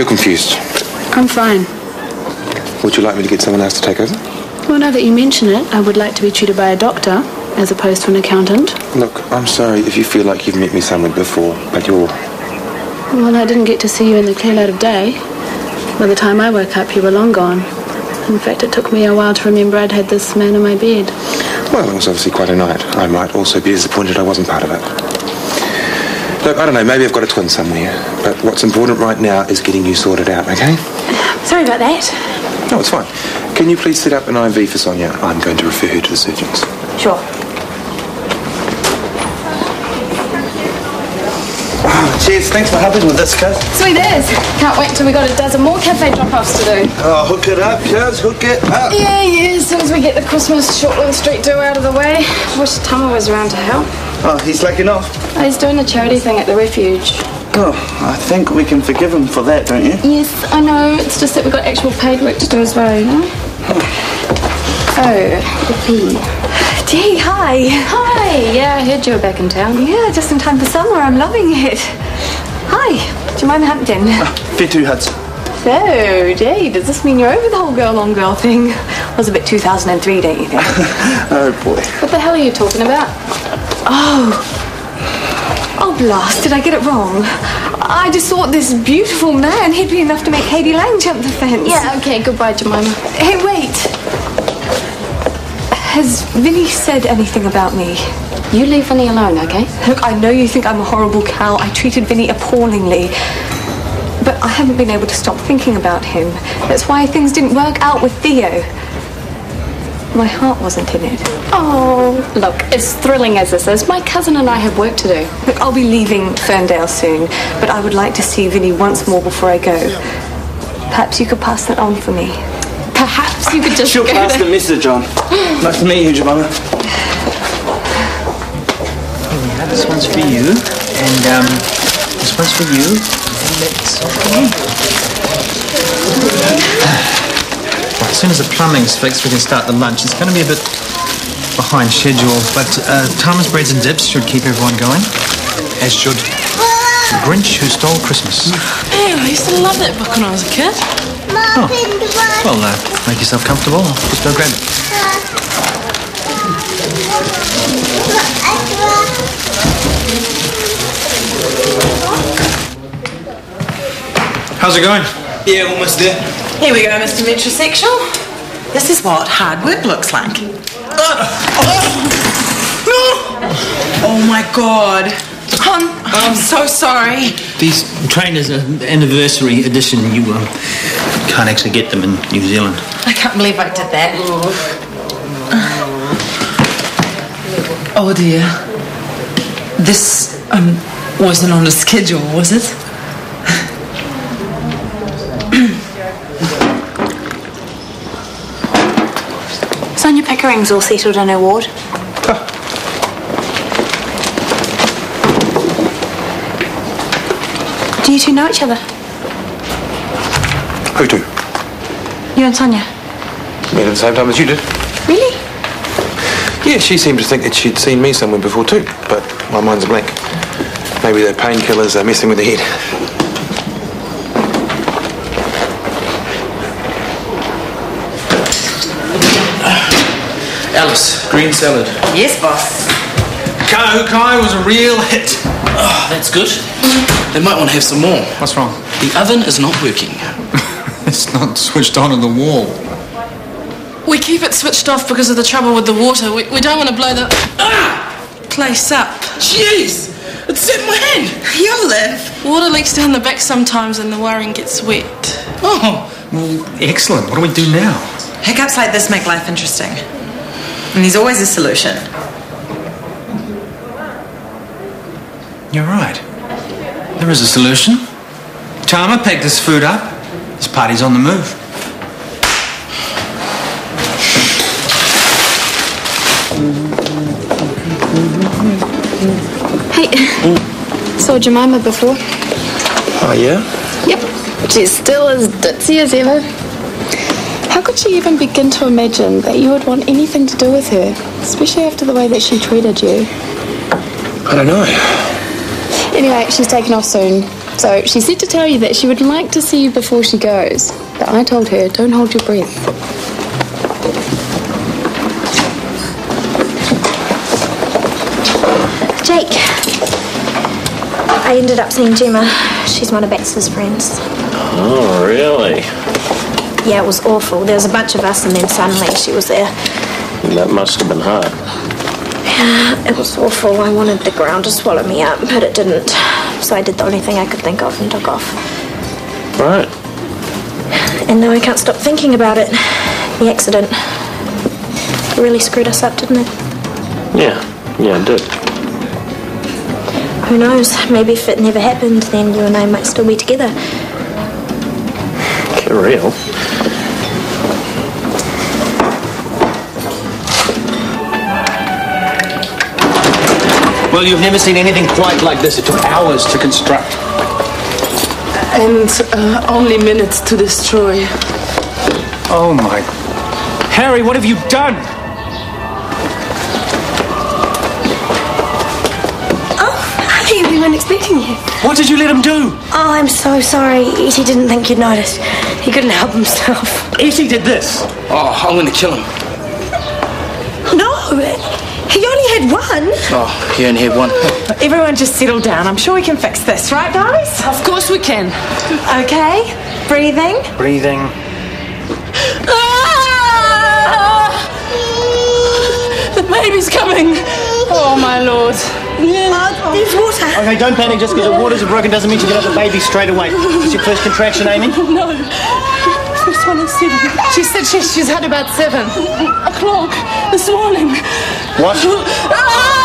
You're confused. I'm fine. Would you like me to get someone else to take over? Well, now that you mention it, I would like to be treated by a doctor as opposed to an accountant. Look, I'm sorry if you feel like you've met me somewhere before, but you're. Well, I didn't get to see you in the clear light of day. By the time I woke up, you were long gone. In fact, it took me a while to remember I'd had this man in my bed. Well, it was obviously quite a night. I might also be disappointed I wasn't part of it. Look, I don't know, maybe I've got a twin somewhere, but what's important right now is getting you sorted out, okay? Sorry about that. No, it's fine. Can you please set up an IV for Sonia? I'm going to refer her to the surgeons. Sure. Cheers, thanks for helping with this, cuz. Sweet as. Can't wait till we got a dozen more cafe drop-offs to do. Oh, hook it up, cuz, hook it up. Yeah, yeah, as soon as we get the Christmas Shortland street do out of the way. Wish Tama was around to help. Oh, he's slacking off. Oh, he's doing a charity thing at the refuge. Oh, I think we can forgive him for that, don't you? Yes, I know. It's just that we've got actual paid work to do as well, you know? Oh, Pippi. Gee, hi. Hi, yeah, I heard you were back in town. Yeah, just in time for summer. I'm loving it. Hi, Do you Jemima Hampton. Fitu Hudson. So, gee, does this mean you're over the whole girl on girl thing? It Was a bit 2003, don't you think? Oh, boy. What the hell are you talking about? Oh. Oh, blast, did I get it wrong? I just thought this beautiful man, he'd be enough to make Haiti Lang jump the fence. Yeah, okay, goodbye, Jemima. Hey, wait. Has Vinny said anything about me? You leave Vinny alone, okay? Look, I know you think I'm a horrible cow. I treated Vinny appallingly. But I haven't been able to stop thinking about him. That's why things didn't work out with Theo. My heart wasn't in it. Oh, look, as thrilling as this is, my cousin and I have work to do. Look, I'll be leaving Ferndale soon, but I would like to see Vinny once more before I go. Perhaps you could pass that on for me. Perhaps you could just She'll go pass to... the message on. Nice to meet you, Jemima. This one's for you, and um, this one's for you, and that's all for me. As soon as the plumbing's fixed, we can start the lunch. It's going to be a bit behind schedule, but uh, Tama's Breads and Dips should keep everyone going, as should The Grinch Who Stole Christmas. Hey, I used to love that book when I was a kid. Oh, well, uh, make yourself comfortable. I'll just go grab it. How's it going? Yeah, almost there. Here we go, Mr. Metrosexual. This is what hard work looks like. Oh my god. Hon, I'm so sorry. These trainers are anniversary edition. You um, can't actually get them in New Zealand. I can't believe I did that. Oh dear. This um wasn't on a schedule, was it? Pickering's all settled in her ward. Do you two know each other? Who do? You and Sonia? Me at the same time as you did. Really? Yeah, she seemed to think that she'd seen me somewhere before too, but my mind's a blank. Maybe the painkillers are messing with the head. Alice, green salad. Yes, boss. Kai Kai was a real hit. Oh, that's good. They might want to have some more. What's wrong? The oven is not working. It's not switched on in the wall. We keep it switched off because of the trouble with the water. We, we don't want to blow the ah, place up. Jeez! It's in my hand! You'll live. Water leaks down the back sometimes and the wiring gets wet. Oh! Well, excellent. What do we do now? Hiccups like this make life interesting. And there's always a solution. You're right. There is a solution. Tama packed this food up. This party's on the move. Hey, saw Jemima before. Oh, yeah? Yep, she's still as ditzy as ever. How could she even begin to imagine that you would want anything to do with her, especially after the way that she treated you? I don't know. Anyway, she's taking off soon, So she said to tell you that she would like to see you before she goes. But I told her, don't hold your breath. Jake. I ended up seeing Gemma. She's one of Baxter's friends. Oh, really? Yeah, it was awful. There was a bunch of us, and then suddenly she was there. That must have been hard. Yeah, it was awful. I wanted the ground to swallow me up, but it didn't. So I did the only thing I could think of and took off. Right. And now I can't stop thinking about it. The accident. It really screwed us up, didn't it? Yeah. Yeah, it did. Who knows? Maybe if it never happened, then you and I might still be together. Get real. Well, you've never seen anything quite like this. It took hours to construct. And uh, only minutes to destroy. Oh my. Harry, what have you done? Hey, we weren't expecting you. What did you let him do? Oh, I'm so sorry. He didn't think you'd notice. He couldn't help himself. Etty did this. Oh, I'm gonna kill him. No, he only had one. Oh, he only had one. Everyone just settle down. I'm sure we can fix this, right, guys? Of course we can. Okay. Breathing. Breathing. Ah! The baby's coming. Oh, my lord. Oh, there's water. Okay, don't panic. Just because the waters are broken doesn't mean you get out the baby straight away. Is your first contraction, Amy? No. First one is seven. She said she, she's had about seven o'clock this morning. What? Ah!